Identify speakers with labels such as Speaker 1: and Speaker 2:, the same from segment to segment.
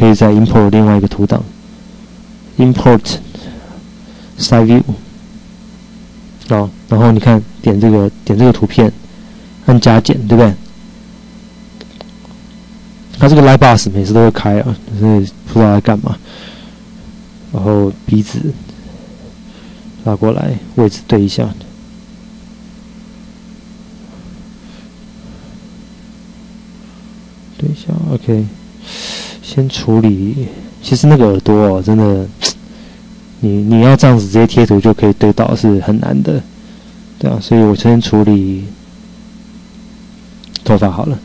Speaker 1: 可以再 import 另外一个图档，import side view，好，然后你看点这个点这个图片，按加减，对不对？它这个 light bus 每次都会开啊，所以不知道在干嘛。然后鼻子拉过来，位置对一下，对一下，OK。先处理，其实那个耳朵哦，真的，你你要这样子直接贴图就可以对到，是很难的，对啊，所以我先处理头发好了，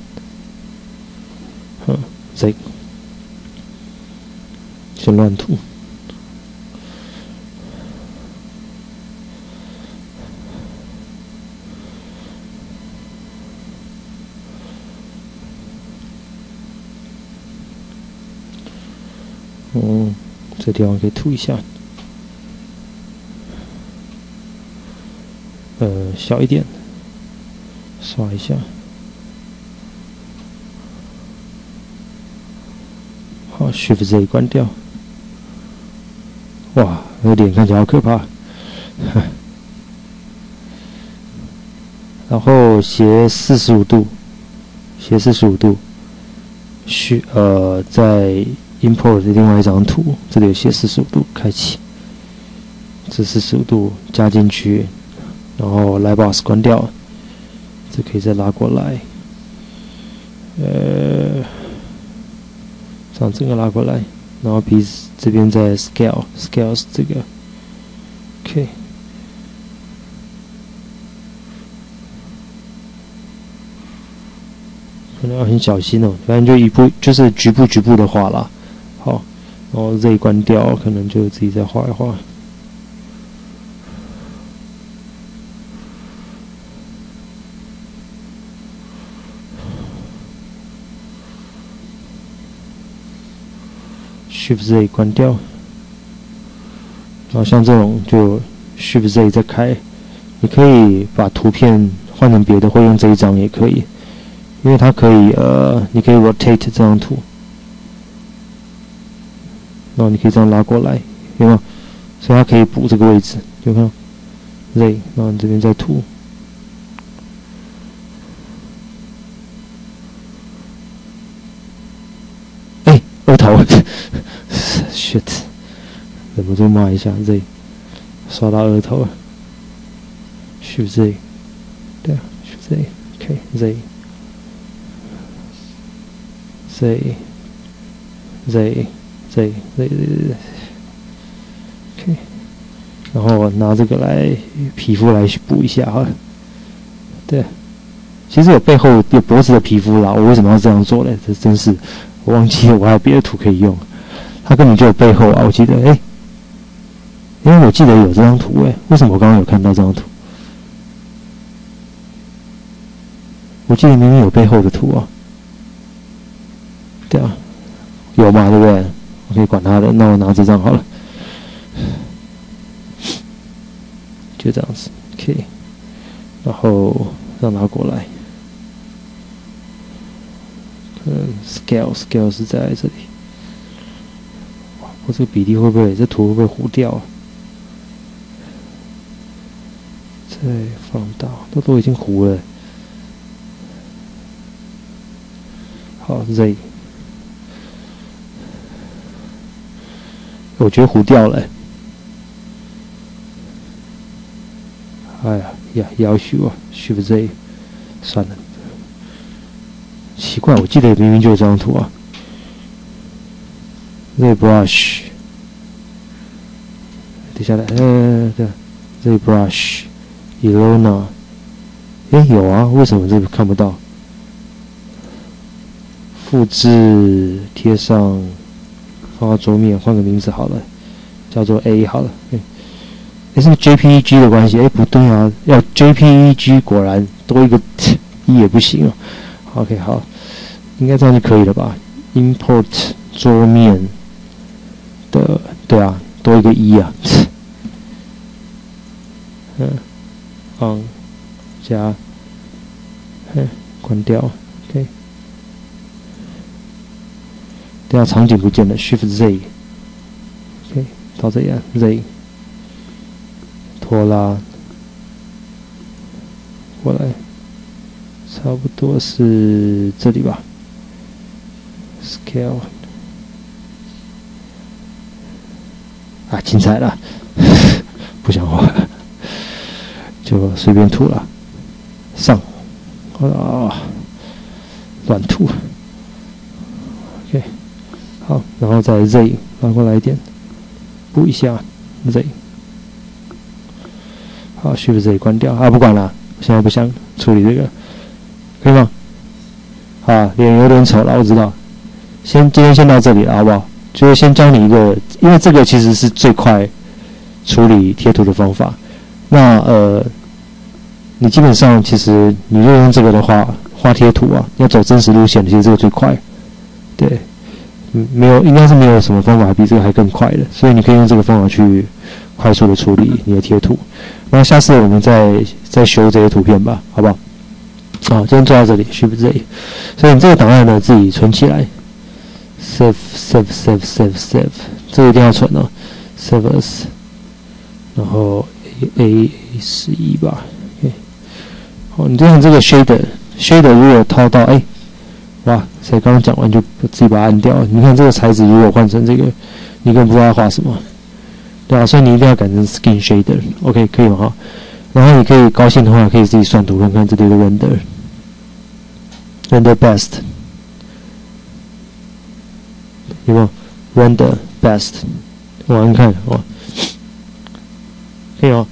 Speaker 1: 嗯，这个先乱涂。嗯，这地方可以涂一下，呃，小一点，刷一下，好，Shift Z 关掉，哇，那脸看起来好可怕，然后斜四十五度，斜四十五度，需呃在。Import 的另外一张图，这里有写四十五度开启，这四十五度加进去，然后 light box 关掉，这可以再拉过来，呃，这样整个拉过来，然后鼻子这边再 scale，scale 是这个，OK，可能要很小心哦，反正就一步就是局部局部的画了。然后 Z 关掉，可能就自己再画一画。Shift Z 关掉，然后像这种就 Shift Z 再开，你可以把图片换成别的，或用这一张也可以，因为它可以呃，你可以 rotate 这张图。然后你可以这样拉过来，有没有？所以它可以补这个位置，有没有？Z，然后你这边再涂。哎，额头，shit，忍不住骂一下 Z，刷到额头了。Shift Z，对啊，Shift Z，OK，Z，Z，Z。对对对，OK，然后拿这个来皮肤来补一下哈。对，其实有背后有脖子的皮肤啦，我为什么要这样做呢？这真是我忘记了，我还有别的图可以用。它根本就有背后啊，我记得，哎，因为我记得有这张图，哎，为什么我刚刚有看到这张图？我记得明明有背后的图啊，对啊，有嘛，对不对？我可以管他的，那我拿这张好了，就这样子，OK，然后让他过来，嗯，Scale，Scale 是在这里，我这个比例会不会，这图会不会糊掉啊？再放大，这都已经糊了，好，Z。我觉得糊掉了，哎呀呀，要修啊，Shift Z，算了，奇怪，我记得明明就有这张图啊，Z Brush，接下来，呃，对，Z Brush，Elona，哎，有啊，为什么这个看不到？复制贴上。放到桌面，换个名字好了，叫做 A 好了。嗯，也是 JPEG 的关系。哎，不对啊，要 JPEG，果然多一个一也不行啊。OK，好，应该这样就可以了吧？Import 桌面的，对啊，多一个一啊。嗯，嗯，加，嗯，关掉。OK。等下场景不见了，Shift Z，OK，到这样 Z，拖拉。过来，差不多是这里吧，Scale，啊，精彩了，不想画。了，就随便涂了，上，啊，乱涂。好，然后再 Z 拉过来一点，补一下 Z。好，Shift Z 关掉啊，不管了，现在不想处理这个，可以吗？啊，脸有点丑了，我知道。先今天先到这里了，好不好？就是先教你一个，因为这个其实是最快处理贴图的方法。那呃，你基本上其实你就用这个的话，画贴图啊，要走真实路线，其实这个最快，对。没有，应该是没有什么方法比这个还更快的，所以你可以用这个方法去快速的处理你的贴图。那下次我们再再修这些图片吧，好不好？好，今天做到这里是不是。所以你这个档案呢，自己存起来，Save Save Save Save Save，这个一定要存哦，Save us，然后 A A 十一吧，OK。好，你就用这个 Shader，Shader 如果套到哎。哇！才刚刚讲完就自己把它按掉了。你看这个材质如果换成这个，你根本不知道要画什么，对啊，所以你一定要改成 Skin Shader。OK，可以吗？哈。然后你可以高兴的话，可以自己算图看看这里的 Render，Render Best，有没有 Render Best？我看哦，可以哦？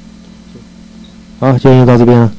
Speaker 1: 好，今天就到这边了。